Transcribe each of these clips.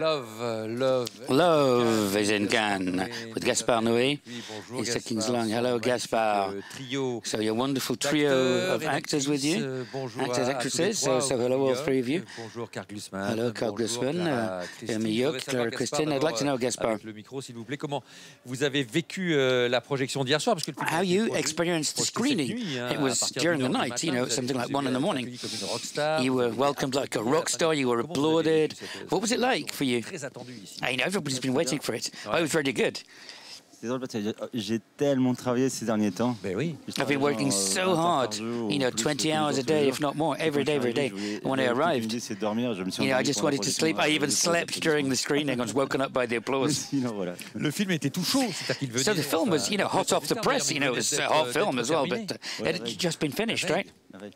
Love, is in Cannes with Gaspard Noé. He's taking long. Hello, Gaspard. So your wonderful trio of actors with you, actors, actresses. So, so hello, all three of you. Hello, Karl Glusman, uh, Yoke, Klara Kristin. I'd like to know, Gaspard, le micro, s'il vous plaît, comment vous avez vécu euh, la projection d'hier soir parce que le film how you experienced the screening. It was during the night, you know, something like one in the euh, morning. accueilli comme une rockstar, You were welcomed like a rock star. You were Comment vous avez vécu applauded. What was it like for you? Très attendu ici. I know everybody's been waiting for it. Oh, it was very good. C'est drôle parce que j'ai- j'ai tellement travaillé ces derniers temps. Ben oui. I've been working so hard, you know, 20 hours a day, if not more, every day, every day. When I arrived, c'est dormir, je me suis you know, I just wanted to sleep. I euh, even slept during the screening. I was woken up by the applause. Le film était tout chaud, c'est-à-dire qu'il venait. So the film was, you know, hot off the press. You know, it was a hot film as well, but uh, it had just been finished, right? Ouais.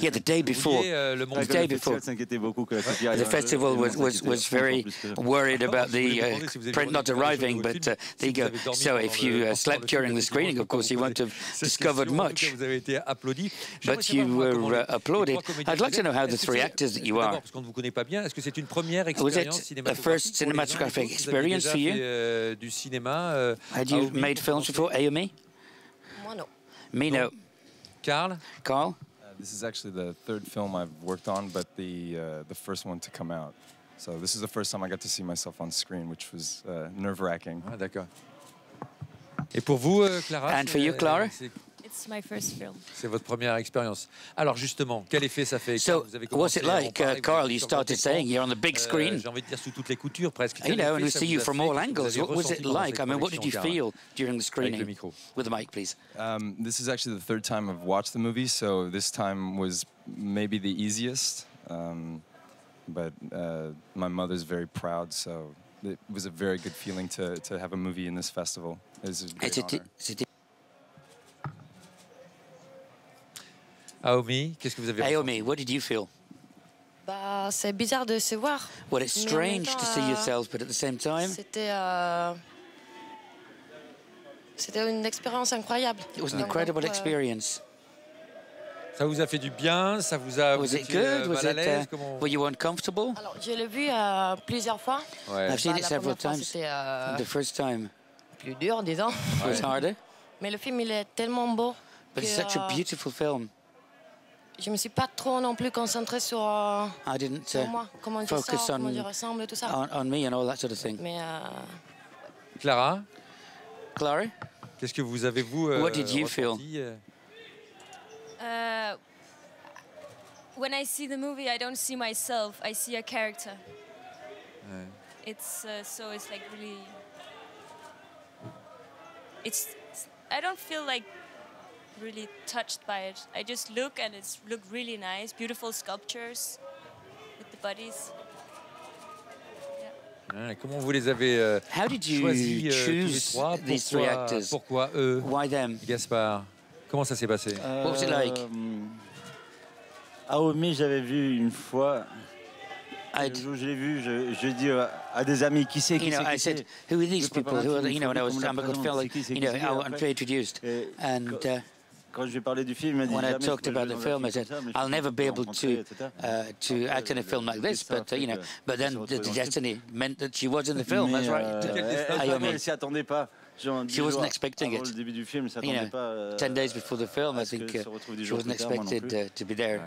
Yeah, the day before. euh, le The day before. festival s'inquiétait beaucoup que la copie The festival was, was, was very worried about the uh, demander si vous avez print not arriving, but uh, there you go. film, si vous avez dormi So if you uh, slept during the screening, of course, you won't have discovered question, en tout much. cas, Vous avez été applaudi. But you were uh, applauded. I'd like to know how the three actors that you are. Parce qu'on ne vous connaît pas bien. Est-ce que c'est une première Was it expérience a first pour les uns et cinematographic les autres Vous avez experience for you? fait, euh, du cinéma. euh, Had you made films before, Aomi? Moi, non. Me, no. Karl Karl? This is actually the third film I've worked on, but the uh, the first one to come out. So this is the first time I got to see myself on screen, which was uh, nerve-wracking. Ah, D'accord. Et pour vous, euh, Klara And for you, Klara? C'est- It's my first film. C'est votre première expérience. Alors justement, quel effet ça fait So, Vous avez what's it commencé à en like? parler, Uh, Karl, you started saying écran, you're on the big euh, screen. J'ai envie de dire sous toutes les coutures presque. You know, and we see you from all Qu'est-ce que vous angles. What was it like? I mean, what did you feel during the Avec le screening? micro. With the mic, please. Um, this is actually the third time I've watched the movie, so this time was maybe the easiest. Um, but uh, my mother's very proud, so it was a very good feeling to, to have a movie in this festival. It was a great C'était honor. Aomi, qu'est-ce que vous avez Aomi, what did you feel? Bah, c'est bizarre de se voir. Well, it's Mais en même strange to temps, see euh, yourselves, but at the same time, C'était. euh, C'était une expérience incroyable. it was an Donc, incredible euh, experience. Ça vous a fait du bien? Ça vous a Was vous it euh, good? Was mal à it? l'aise? Uh, Comment- were you uncomfortable? Alors, je l'ai vu euh, plusieurs fois. Ouais. I've seen Bah, it la several première fois, times. Euh, The first time plus dur, disons. it was harder, Mais le film, il est tellement beau but it's que such a euh, beautiful film. Je me suis pas trop non plus concentrée sur, euh, I didn't sur uh, moi, comment je focus sors, comment on- je ressemble, tout ça. on, on me and all that sort of thing. Mais euh, Clara, Clara, qu'est-ce que vous avez vous euh, What did you feel? ressenti, euh? Uh, when I see the movie, I don't see myself. I see a character. It's uh, so it's like really. It's. I don't feel like really touched by it. I just look and it's look really nice, beautiful sculptures with the bodies. Hein, Comment vous les avez euh, how did you choisis euh, choose trois these three pourquoi, actors? pourquoi eux Why them? Gaspard, comment ça s'est passé? What was it like? Euh, Aomi, j'avais vu une fois. I'd, Le jour où je l'ai vu, je, je dis euh, à des amis qui c'est, qui you know, c'est, I said, c'est? who are these people? Who are, you know, when I was comment on I'm la a good présente, fellow, c'est qui, c'est you know, c'est qui, I want to après. be introduced. And uh, quand je lui ai parlé du film, il m'a dit when I talked about the film, I said, film comme ça, mais je I'll never be able to uh, to act in a film like this, but uh, you know, but then the, retrouve the dans le film. destiny meant that she was in the film. That's right. euh, Quel destin elle, Aomi. elle s'y attendait pas. Genre, dix She wasn't expecting it. le début du film, elle You know, euh, Ten days before the film, I think uh, se retrouve dix she wasn't plus tard, moi non expected uh, to be there.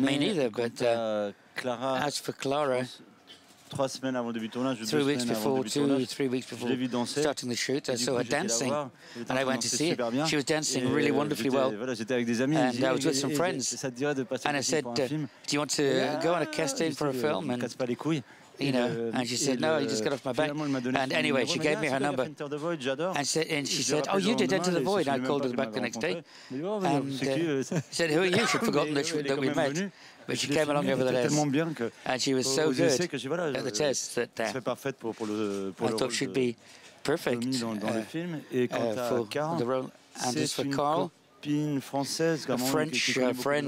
Me neither, but, Klara, As for Klara, trois semaines avant le début du tournage, deux three weeks semaines avant le before, début two, tournage, three weeks je before l'ai vu danser. starting the shoot, I saw her dancing, voir. And I went to see her. She was dancing Et, really euh, wonderfully well. Voilà, j'étais avec des amis. And I was with et- some friends. Ça te dirait de passer And I casting said, uh, do you want to go on ah, a casting je for a dis, film? Me And casse pas les couilles. You know, and she said, no, you just got off my back. finalement, elle m'a donné And anyway, she gave me her c'est toi qui as number. fait Enter the Void, j'adore. And, said, and she said, oh, you did Enter the Void. I called her back the next day. rencontré. Elle m'a dit, mais And said, who are you? She'd forgotten that, we met. But she came along over the était nevertheless. tellement bien que And she was so good que j'ai voilà, at the test that uh, serait parfaite pour, pour le pour I thought she'd be perfect Tommy dans, dans le uh, film. Et quant uh, for the role. And c'est for Karl, a French uh, connaît beaucoup de gens friend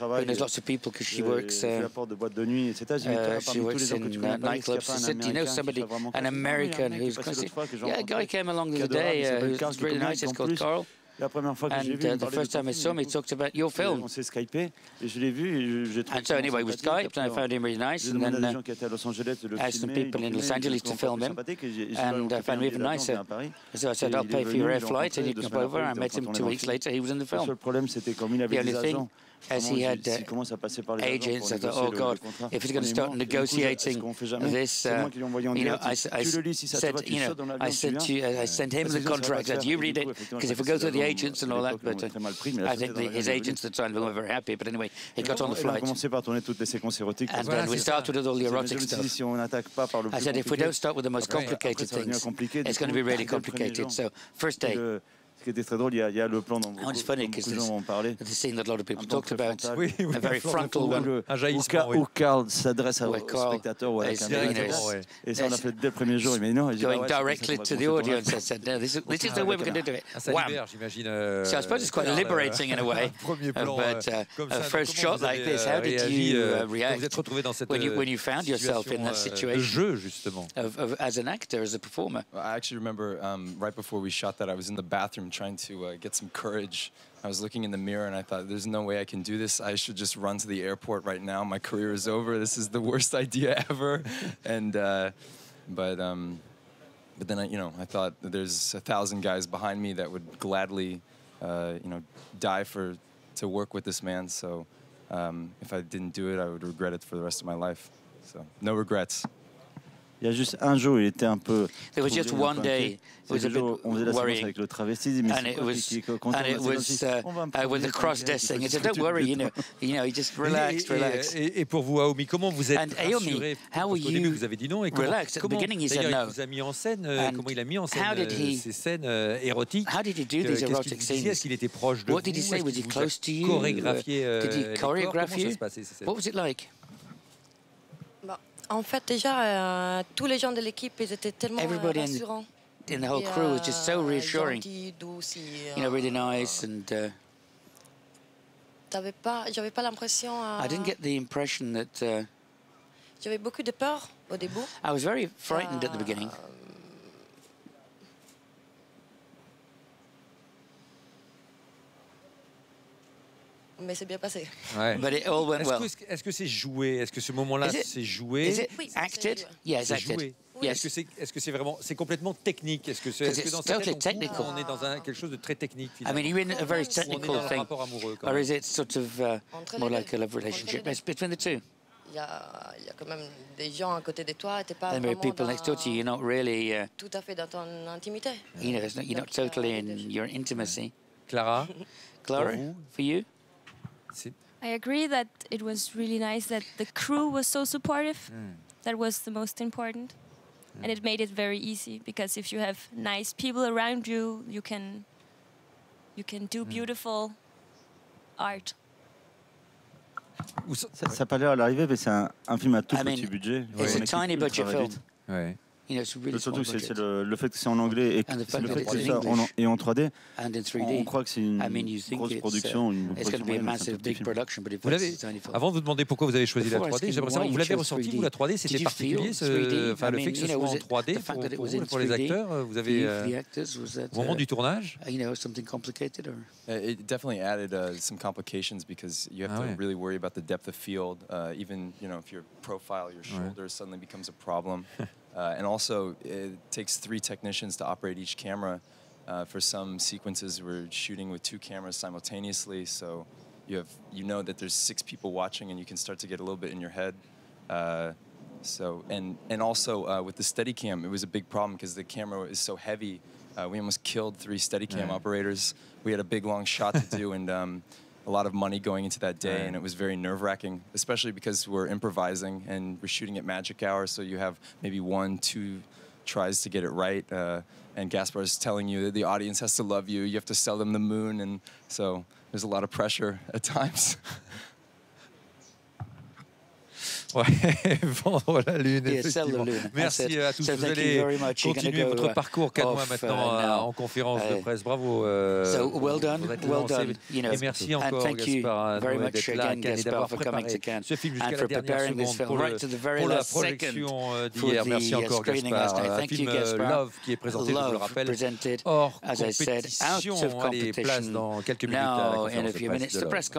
who knows lots of people because she works. Uh, la porte de boîte de nuit, etc. J'ai dit, Uh, she works les gens que in Paris, est-ce qu'il y a nightclubs. pas She said, do you know somebody, an casse- Non, il y a un American mec qui est who's crazy? l'autre fois que j'ai Yeah, a guy came along the other day uh, who's really nice. En called. Karl. La première fois que j'ai vu, uh, the first time I saw him, he talked about your film. On s'est skypé et je l'ai vu et j'ai trouvé And so anyway, we. Skyped, and I found him really nice. And then uh, gens qui étaient à Los Angeles de le asked some people in Los Angeles to film him. sympathiques et j'ai- j'ai And, uh, found him even nicer. on vient à Paris. so I said, I'll pay for your air flight, and you can come over. I met him two weeks later. He was in the film. seul problème, c'était comme il avait The only thing. As he had uh, s'il commence à passer par les agents I thought, oh God, if he's going to start mort. Et du coup, j'ai- negotiating ce qu'on fait jamais, this, uh, qui lui ai envoyé en you know. I, I Tu le lis, si ça te said, you know, I viens. to, I sent him the que ça, ça va contract that you read it because if we fait go through the agents and all that, but uh, très mal pris, mais là, I think the, his agents at the time were very happy. But anyway, he got on the flight. commencé par tourner toutes les séquences érotiques. And then we started with all the erotic stuff. si on n'attaque pas par le plus I said, if we don't start with the most complicated après, ça va devenir things, it's going to be really dès le premier complicated. So, first day, qui était très drôle, il y a, il y a le plan dont beaucoup, it's funny dont beaucoup de gens ont parlé. the scene that a lot of people Un plan talked très about, frontal. Oui, oui, a very frontal fond. one. le- Un où, jaillissement, oui. où Carl s'adresse au spectateur ou à la euh, caméra. Et ça, on l'a fait dès le premier jour. Il m'a dit non. Going ah ouais, directly to the audience. I said, no, this is, this is the way we're going to do it. Ah, libère, j'imagine. euh, So I suppose it's quite euh, liberating in a way. Premier plan. but euh, uh, comme a first comment shot like this, euh, how did réagi, you euh, uh, quand Vous react êtes retrouvé dans cette when you, euh, when you found yourself in that situation, euh, jeu, justement. of, of, as an actor, as a performer? I actually remember um, right before we shot that, I was in the bathroom trying to uh, get some courage. I was looking in the mirror and I thought, there's no way I can do this. I should just run to the airport right now. My career is over. This is the worst idea ever. and, uh, but, um, but then I, you know, I thought there's a thousand guys behind me that would gladly, uh, you know, die for to work with this man. So um, if I didn't do it, I would regret it for the rest of my life. So no regrets. Il y a juste un jour, il était un peu. There was just one day, it was a bit worrying. avec le And it was, and it was uh, uh, with the cross-dressing. il He said, don't worry, you know, you know, just Et- relax, et, relax. Et, et pour vous, Aomi, comment vous êtes And Aomi, how début, you vous avez dit non. Et comment, relaxed? At the comment- beginning, he said no. il vous a mis en scène. euh, And comment il a mis en scène how did he- ces scènes euh, érotiques? How did he do Euh, these erotic scenes? Est-ce qu'il était proche de What vous did he say? Was he close to you? Chorégraphié euh, Did he choreograph you? What was it like? En fait, déjà, euh, tous les gens de l'équipe, ils étaient tellement euh, Everybody in- rassurants. And the whole crew was just so euh, reassuring. douces, et, You know, really euh, nice. And uh, t'avais pas, j'avais pas l'impression. euh, I didn't get the impression that uh, J'avais beaucoup de peur au début. I was very frightened at the Euh, beginning. Mais c'est bien passé. Ouais. But it all went Est-ce well. que- est-ce que c'est joué? Est-ce que ce moment-là, c'est joué? Is it Oui, c'est acted? acted. joué. Oui. Est-ce que c'est est-ce que c'est vraiment c'est complètement technique? Est-ce que c'est dans tête, on, est dans un, quelque chose de très technique I mean, you're in a very on est dans dans technical un thing, rapport amoureux quand or is it sort of uh, Entre more les like a deux. love relationship? It's between the two. Il y a, il y a quand même des gens à côté de toi, t'es pas And there are vraiment people dans- next door to you. You're not really, uh, tout à fait dans ton intimité. you know, it's not, you're not Donc, totally in your intimacy. Clara? Clara, vous? for you? C'est- I agree that it was really nice that the crew was so supportive. Hmm. That was the most important. And it made it very easy because if you have nice people around you, you can you can do beautiful art. Ou ça- Ça n'a pas l'air à l'arrivée, mais c'est un, un film à tout I mean, budget. it's On a tiny budget film. Ouais. Surtout, c'est le, le, fait que c'est en anglais et que, le fait que ça en, et en 3D. On croit que c'est une grosse production, une Avant de vous demander pourquoi vous avez choisi la 3D, j'aimerais savoir, vous l'avez ressenti, vous, la 3D, c'était particulier, ce, le fait que ce soit en 3D pour, pour, les acteurs, vous avez, euh, au moment du tournage? Uh, it definitely added uh, some complications because you have ah to really worry about the depth of field. Uh, even, you know, if your profile, your shoulder suddenly becomes a problem. Uh, and also it takes three technicians to operate each camera. Uh, for some sequences, we're shooting with two cameras simultaneously, so you have you know that there's six people watching, and you can start to get a little bit in your head. Uh, so and and also uh, with the Steadicam, it was a big problem because the camera is so heavy. Uh, we almost killed three Steadicam Yeah. operators. We had a big long shot to do, and um, a lot of money going into that day, Right. and it was very nerve wracking, especially because we're improvising and we're shooting at magic hour, so you have maybe one, two tries to get it right. Uh, and Gaspard is telling you that the audience has to love you. You have to sell them the moon, and so there's a lot of pressure at times. Ouais, vendre la lune, effectivement. Merci à tous. So vous allez continuer votre parcours quatre mois maintenant uh, en conférence de presse. Bravo. Euh, so well done, well done. Et merci encore, Gaspard, Gaspard, for coming to Cannes ce film jusqu'à la dernière seconde pour, right to the very pour la last projection euh, d'hier. Merci encore, Gaspard. Un film euh, Love qui est présenté, je le rappelle, hors compétition. Allez, place dans quelques minutes à la conférence de presse